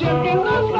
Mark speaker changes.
Speaker 1: Check it out.